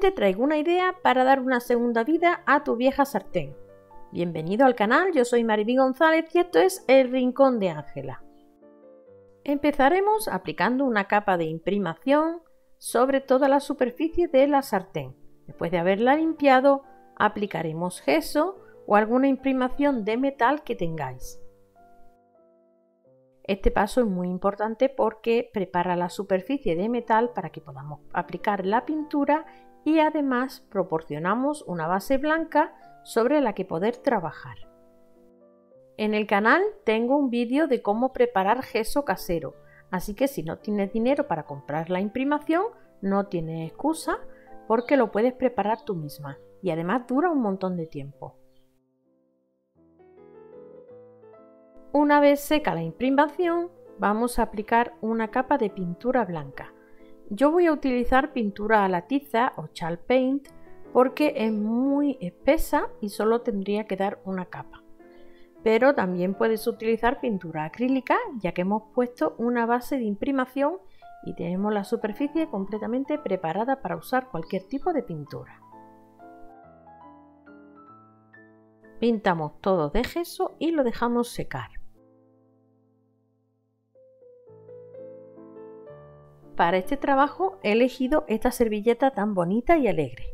Te traigo una idea para dar una segunda vida a tu vieja sartén. Bienvenido al canal, yo soy Mariby González y esto es El Rincón de Ángela. Empezaremos aplicando una capa de imprimación sobre toda la superficie de la sartén. Después de haberla limpiado, aplicaremos gesso o alguna imprimación de metal que tengáis. Este paso es muy importante porque prepara la superficie de metal para que podamos aplicar la pintura y además proporcionamos una base blanca sobre la que poder trabajar. En el canal tengo un vídeo de cómo preparar gesso casero, así que si no tienes dinero para comprar la imprimación, no tienes excusa porque lo puedes preparar tú misma y además dura un montón de tiempo. Una vez seca la imprimación, vamos a aplicar una capa de pintura blanca. Yo voy a utilizar pintura a la tiza o chal paint porque es muy espesa y solo tendría que dar una capa. Pero también puedes utilizar pintura acrílica ya que hemos puesto una base de imprimación y tenemos la superficie completamente preparada para usar cualquier tipo de pintura. Pintamos todo de gesso y lo dejamos secar. Para este trabajo he elegido esta servilleta tan bonita y alegre.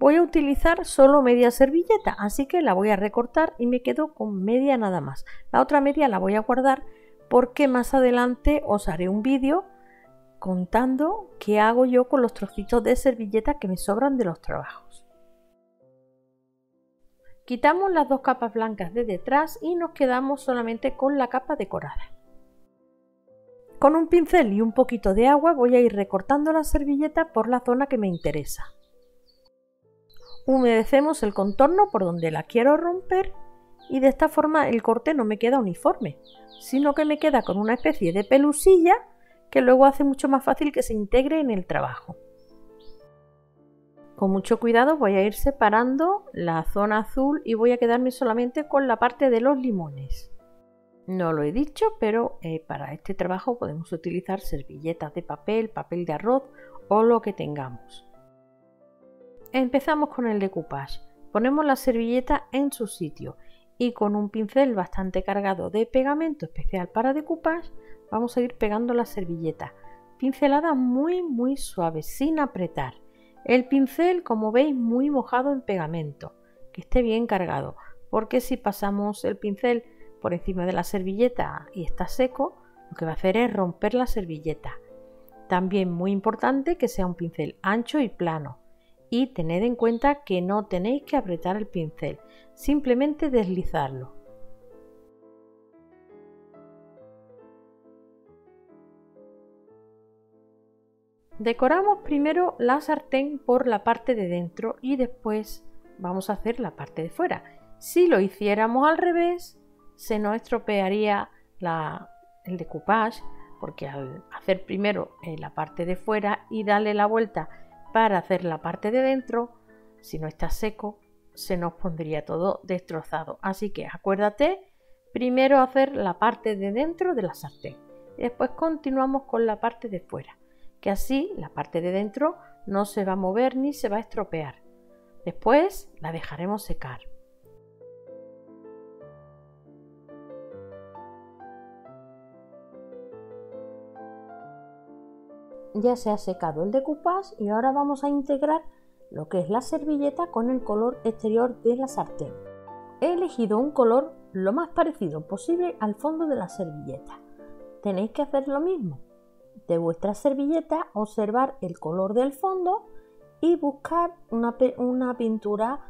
Voy a utilizar solo media servilleta, así que la voy a recortar y me quedo con media nada más. La otra media la voy a guardar porque más adelante os haré un vídeo contando qué hago yo con los trocitos de servilleta que me sobran de los trabajos. Quitamos las dos capas blancas de detrás y nos quedamos solamente con la capa decorada. Con un pincel y un poquito de agua voy a ir recortando la servilleta por la zona que me interesa. Humedecemos el contorno por donde la quiero romper y de esta forma el corte no me queda uniforme, sino que me queda con una especie de pelusilla que luego hace mucho más fácil que se integre en el trabajo. Con mucho cuidado voy a ir separando la zona azul y voy a quedarme solamente con la parte de los limones. No lo he dicho, pero eh, para este trabajo podemos utilizar servilletas de papel, papel de arroz o lo que tengamos. Empezamos con el decoupage. Ponemos la servilleta en su sitio y con un pincel bastante cargado de pegamento especial para decoupage vamos a ir pegando la servilleta. Pincelada muy muy suave, sin apretar. El pincel, como veis, muy mojado en pegamento, que esté bien cargado, porque si pasamos el pincel por encima de la servilleta y está seco, lo que va a hacer es romper la servilleta. También muy importante que sea un pincel ancho y plano. Y tened en cuenta que no tenéis que apretar el pincel, simplemente deslizarlo. Decoramos primero la sartén por la parte de dentro y después vamos a hacer la parte de fuera. Si lo hiciéramos al revés, se nos estropearía el decoupage porque al hacer primero eh, la parte de fuera y darle la vuelta para hacer la parte de dentro, si no está seco, se nos pondría todo destrozado. Así que acuérdate primero hacer la parte de dentro de la sartén y después continuamos con la parte de fuera, que así la parte de dentro no se va a mover ni se va a estropear. Después la dejaremos secar. Ya se ha secado el decoupage y ahora vamos a integrar lo que es la servilleta con el color exterior de la sartén. He elegido un color lo más parecido posible al fondo de la servilleta. Tenéis que hacer lo mismo. De vuestra servilleta observar el color del fondo y buscar una, pintura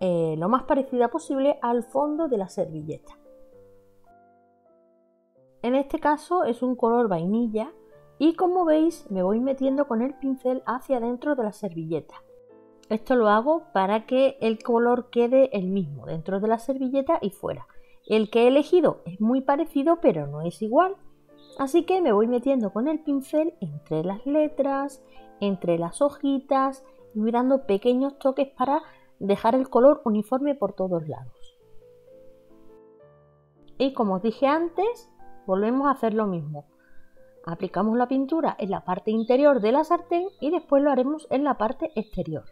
eh, lo más parecida posible al fondo de la servilleta. En este caso es un color vainilla y como veis me voy metiendo con el pincel hacia dentro de la servilleta. Esto lo hago para que el color quede el mismo dentro de la servilleta y fuera. El que he elegido es muy parecido pero no es igual. Así que me voy metiendo con el pincel entre las letras, entre las hojitas y voy dando pequeños toques para dejar el color uniforme por todos lados. Y como os dije antes, volvemos a hacer lo mismo Aplicamos la pintura en la parte interior de la sartén y después lo haremos en la parte exterior.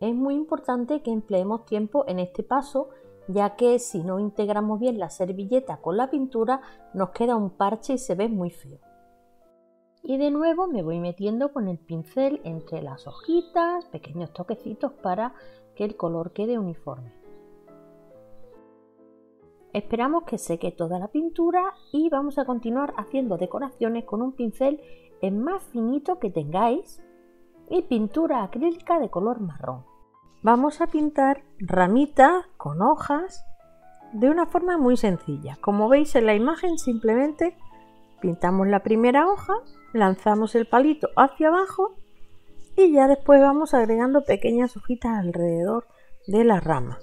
Es muy importante que empleemos tiempo en este paso ya que si no integramos bien la servilleta con la pintura nos queda un parche y se ve muy feo. Y de nuevo me voy metiendo con el pincel entre las hojitas, pequeños toquecitos para que el color quede uniforme. Esperamos que seque toda la pintura y vamos a continuar haciendo decoraciones con un pincel el más finito que tengáis y pintura acrílica de color marrón. Vamos a pintar ramitas con hojas de una forma muy sencilla. Como veis en la imagen simplemente pintamos la primera hoja, lanzamos el palito hacia abajo y ya después vamos agregando pequeñas hojitas alrededor de la rama.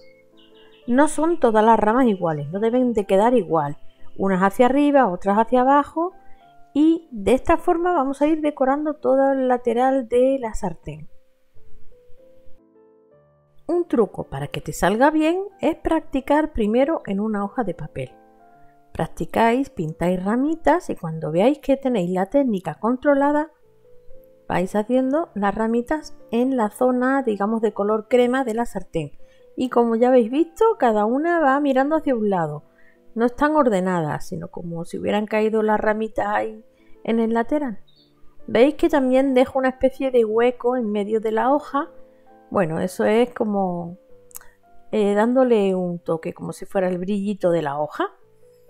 No son todas las ramas iguales, no deben de quedar igual, unas hacia arriba, otras hacia abajo y de esta forma vamos a ir decorando todo el lateral de la sartén. Un truco para que te salga bien es practicar primero en una hoja de papel. Practicáis, pintáis ramitas y cuando veáis que tenéis la técnica controlada, vais haciendo las ramitas en la zona, digamos, de color crema de la sartén y como ya habéis visto, cada una va mirando hacia un lado. No están ordenadas, sino como si hubieran caído las ramitas ahí en el lateral. ¿Veis que también dejo una especie de hueco en medio de la hoja? Bueno, eso es como eh, dándole un toque, como si fuera el brillito de la hoja.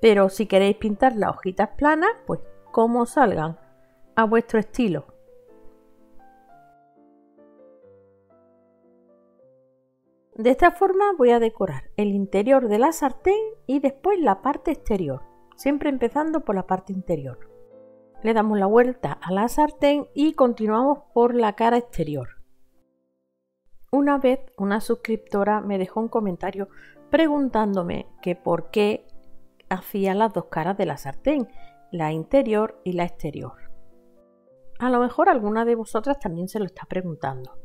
Pero si queréis pintar las hojitas planas, pues como salgan a vuestro estilo. De esta forma voy a decorar el interior de la sartén y después la parte exterior, siempre empezando por la parte interior. Le damos la vuelta a la sartén y continuamos por la cara exterior. Una vez una suscriptora me dejó un comentario preguntándome que por qué hacía las dos caras de la sartén, la interior y la exterior. A lo mejor alguna de vosotras también se lo está preguntando.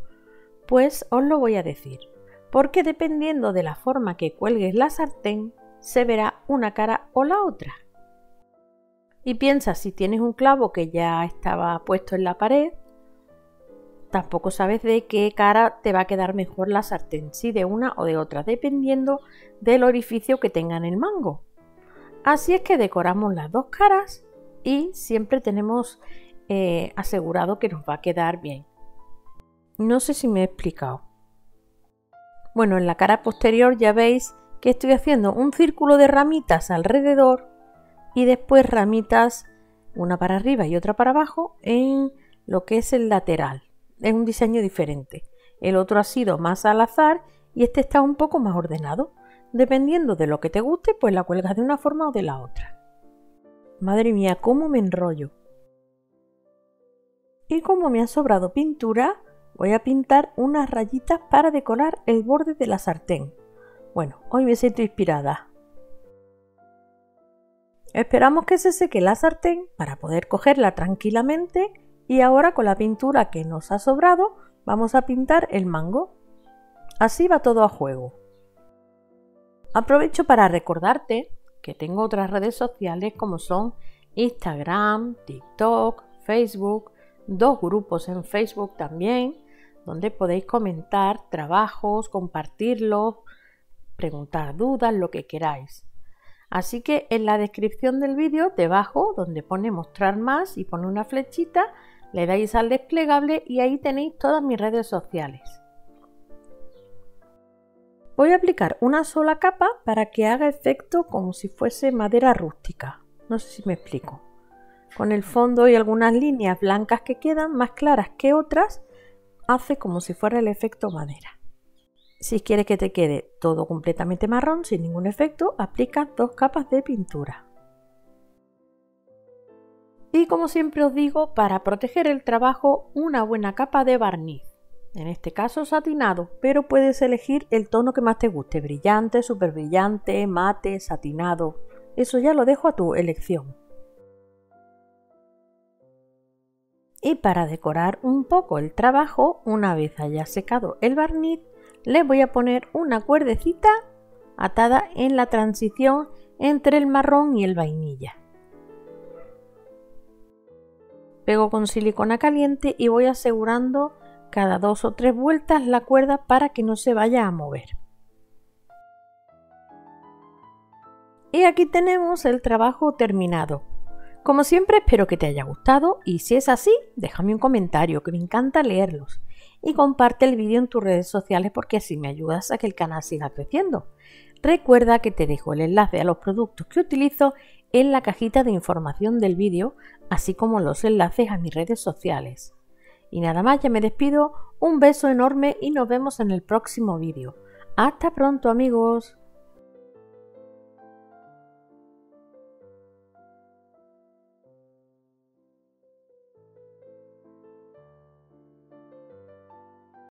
Pues os lo voy a decir porque dependiendo de la forma que cuelgues la sartén, se verá una cara o la otra. Y piensa si tienes un clavo que ya estaba puesto en la pared, tampoco sabes de qué cara te va a quedar mejor la sartén, si de una o de otra, dependiendo del orificio que tenga en el mango. Así es que decoramos las dos caras y siempre tenemos eh, asegurado que nos va a quedar bien. No sé si me he explicado. Bueno, en la cara posterior ya veis que estoy haciendo un círculo de ramitas alrededor y después ramitas una para arriba y otra para abajo en lo que es el lateral. Es un diseño diferente. El otro ha sido más al azar y este está un poco más ordenado. Dependiendo de lo que te guste, pues la cuelgas de una forma o de la otra. Madre mía, cómo me enrollo. Y como me ha sobrado pintura, Voy a pintar unas rayitas para decorar el borde de la sartén. Bueno, hoy me siento inspirada. Esperamos que se seque la sartén para poder cogerla tranquilamente y ahora con la pintura que nos ha sobrado vamos a pintar el mango. Así va todo a juego. Aprovecho para recordarte que tengo otras redes sociales como son Instagram, TikTok, Facebook, dos grupos en Facebook también donde podéis comentar trabajos, compartirlos, preguntar dudas, lo que queráis. Así que en la descripción del vídeo, debajo, donde pone mostrar más y pone una flechita, le dais al desplegable y ahí tenéis todas mis redes sociales. Voy a aplicar una sola capa para que haga efecto como si fuese madera rústica. No sé si me explico. Con el fondo y algunas líneas blancas que quedan más claras que otras, hace como si fuera el efecto madera. Si quieres que te quede todo completamente marrón sin ningún efecto, aplica dos capas de pintura. Y como siempre os digo, para proteger el trabajo, una buena capa de barniz. En este caso satinado, pero puedes elegir el tono que más te guste, brillante, super brillante, mate, satinado. Eso ya lo dejo a tu elección. Y para decorar un poco el trabajo, una vez haya secado el barniz, le voy a poner una cuerdecita atada en la transición entre el marrón y el vainilla. Pego con silicona caliente y voy asegurando cada dos o tres vueltas la cuerda para que no se vaya a mover. Y aquí tenemos el trabajo terminado. Como siempre espero que te haya gustado y si es así, déjame un comentario que me encanta leerlos y comparte el vídeo en tus redes sociales porque así me ayudas a que el canal siga creciendo. Recuerda que te dejo el enlace a los productos que utilizo en la cajita de información del vídeo, así como los enlaces a mis redes sociales. Y nada más, ya me despido, un beso enorme y nos vemos en el próximo vídeo. Hasta pronto amigos.